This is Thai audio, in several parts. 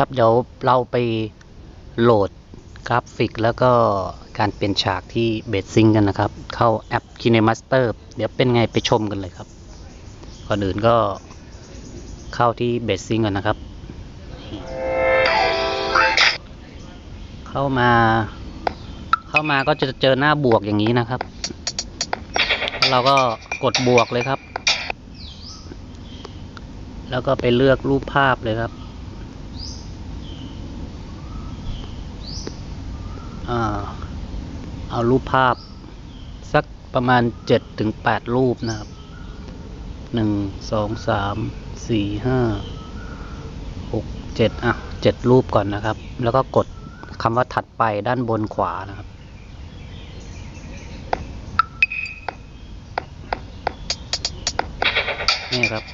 ครับเดี๋ยวเราไปโหลดกราฟิกแล้วก็การเปลี่ยนฉากที่ bestsync กันนะครับ เข้าแอป KineMaster เดี๋ยวเป็นไงไปชมกันเลยครับก่อนอื่นก็เข้าที่ bestsync ก่อนนะครับ เข้ามา เข้ามาก็จะเจอหน้าบวกอย่างนี้นะครับ เราก็กดบวกเลยครับ แล้วก็ไปเลือกรูปภาพเลยครับ อ่า เอารูปภาพ สักประมาณเจ็ดถึงแปดรูปนะครับหนึ่งสองสามสี่ห้าหกเจ็ดอะเจ็ดรูปก่อนนะครับ แล้วก็กดคำว่าถัดไปด้านบนขวานะครับ นี่ครับ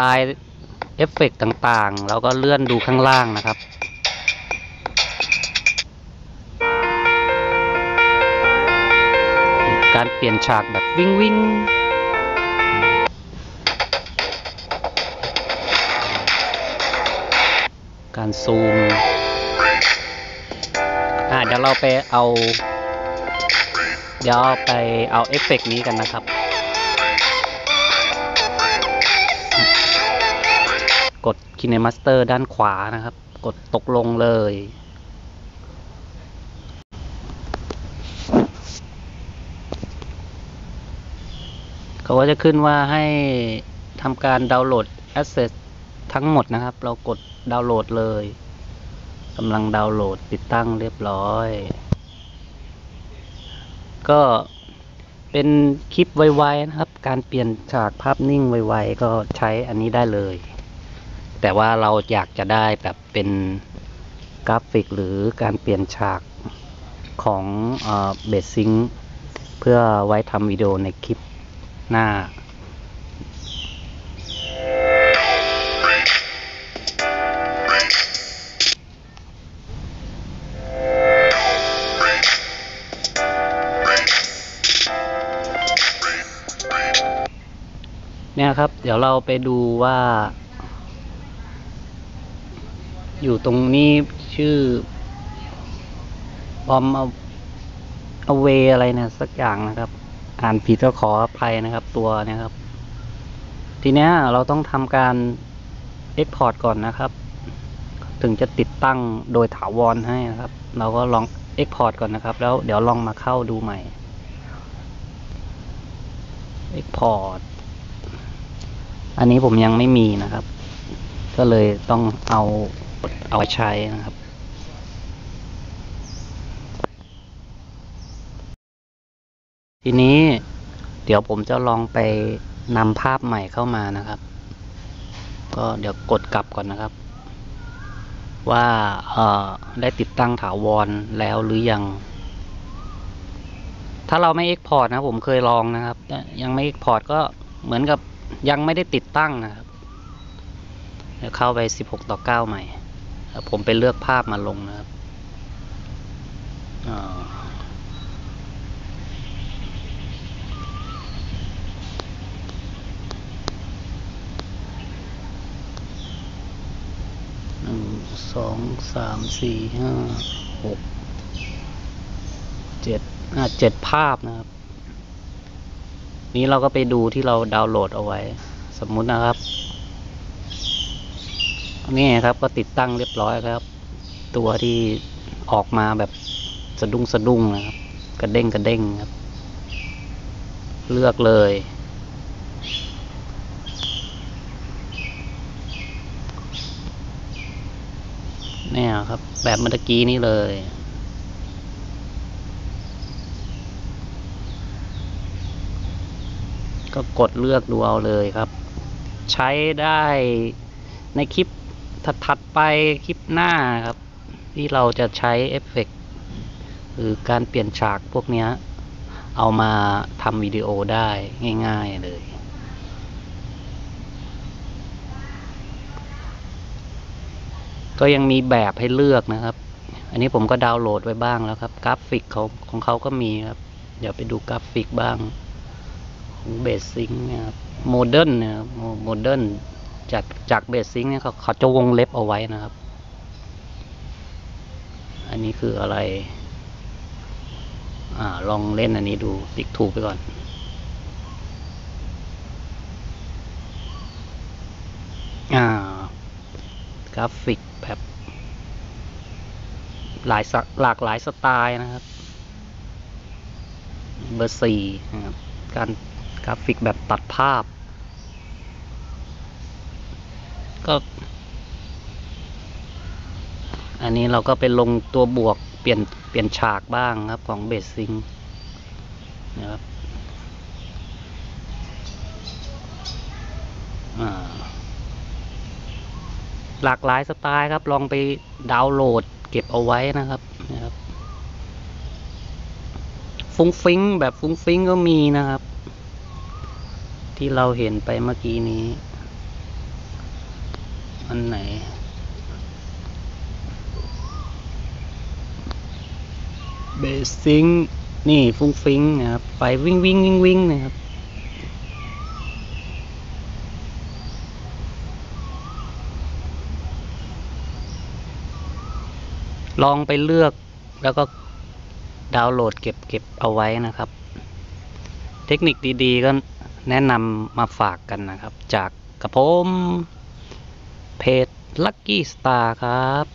ลายเอฟเฟกต์ต่างๆ เราก็เลื่อนดูข้างล่างนะครับ การเปลี่ยนฉากแบบวิ่งวิ่งการซูม อ่าเดี๋ยวเราไปเอา เดี๋ยวไปเอาเอฟเฟกต์นี้กันนะครับ กด KineMaster ด้านขวานะครับ กดตกลงเลย เขาก็จะขึ้นว่าให้ทำการดาวน์โหลด Access ทั้งหมดนะครับ เรากดดาวน์โหลดเลยกำลังดาวน์โหลดติดตั้งเรียบร้อย ก็เป็นคลิปไวๆนะครับ การเปลี่ยนฉากภาพนิ่งไวๆก็ใช้อันนี้ได้เลย แต่ว่าเราอยากจะได้แบบเป็นกราฟิกหรือการเปลี่ยนฉากของเบสซิงเพื่อไว้ทำวิดีโอในคลิปหน้าเนี่ยครับ เดี๋ยวเราไปดูว่า อยู่ตรงนี้ชื่อบอมเอาเวอะไรเนี่ยสักอย่างนะครับ อ่านผิดก็ขออภัยนะครับ ตัวนะครับ ทีเนี้ยเราต้องทำการ Export ก่อนนะครับ ถึงจะติดตั้งโดยถาวรให้นะครับ เราก็ลอง Export ก่อนนะครับ แล้วเดี๋ยวลองมาเข้าดูใหม่ Export อันนี้ผมยังไม่มีนะครับ ก็เลยต้องเอา เอาไว้ใช้นะครับทีนี้เดี๋ยวผมจะลองไปนำภาพใหม่เข้ามานะครับ ก็เดี๋ยวกดกลับก่อนนะครับ ว่าเอ่อได้ติดตั้งถาวรแล้วหรือยัง ถ้าเราไม่ Export นะผมเคยลองนะครับ ยังไม่ Export ก็เหมือนกับยังไม่ได้ติดตั้งนะครับเดี๋ยวเข้าไป 16 ต่อ 9 ใหม่ ผมไปเลือกภาพมาลงนะครับหนึ่งสองสามสี่ห้าหกเจ็ดอ่าเจ็ดภาพนะครับ นี้เราก็ไปดูที่เราดาวน์โหลดเอาไว้ สมมุตินะครับ นี่ครับก็ติดตั้งเรียบร้อยครับ ตัวที่ออกมาแบบสะดุ้งสะดุ้งนะครับ กระเด้งกระเด้งครับ เลือกเลย เนี่ยครับ แบบเมื่อกี้นี้เลยก็กดเลือกดูเอาเลยครับ ใช้ได้ในคลิป ถัดไปคลิปหน้าครับ ที่เราจะใช้เอฟเฟกต์หรือการเปลี่ยนฉากพวกนี้เอามาทำวิดีโอได้ง่าย ๆ เลยก็ยังมีแบบให้เลือกนะครับ อันนี้ผมก็ดาวน์โหลดไว้บ้างแล้วครับ กราฟิกเขาของเขาก็มีครับ เดี๋ยวไปดูกราฟิกบ้าง ของ bestsync ครับ modern เนี่ย modern จากจาก bestsync เนี่ยเขาเขาจะวงเล็บเอาไว้นะครับ อันนี้คืออะไร อ่า ลองเล่นอันนี้ดูติ๊กถูกไปก่อน อ่า กราฟิกแบบหลายหลากหลายสไตล์นะครับ เบอร์สี่นะครับ การกราฟิกแบบตัดภาพ ก็ อันนี้เราก็ไปลงตัวบวกเปลี่ยนเปลี่ยนฉากบ้างครับของ bestsync นะครับหลากหลายสไตล์ครับ ลองไปดาวน์โหลดเก็บเอาไว้นะครับนะครับ ฟุ้งฟิ้งแบบฟุ้งฟิ้งก็มีนะครับ ที่เราเห็นไปเมื่อกี้นี้ อันไหน bestsync นี่ฟุ้งฟิ้งนะครับไฟวิ่งวิ่งวิ่งวิ่งนะครับ ลองไปเลือกแล้วก็ดาวน์โหลดเก็บเก็บเอาไว้นะครับ เทคนิคดีๆก็แนะนำมาฝากกันนะครับ จากกระผม เพจ Lucky Star ครับ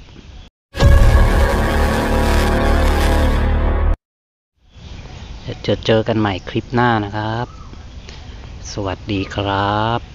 เดี๋ยวเจอเจอกันใหม่คลิปหน้านะครับ สวัสดีครับ